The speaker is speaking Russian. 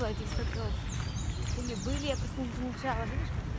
было этих. Или были, я просто не замечала. Видишь, как